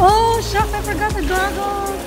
Oh, shucks, I forgot the goggles.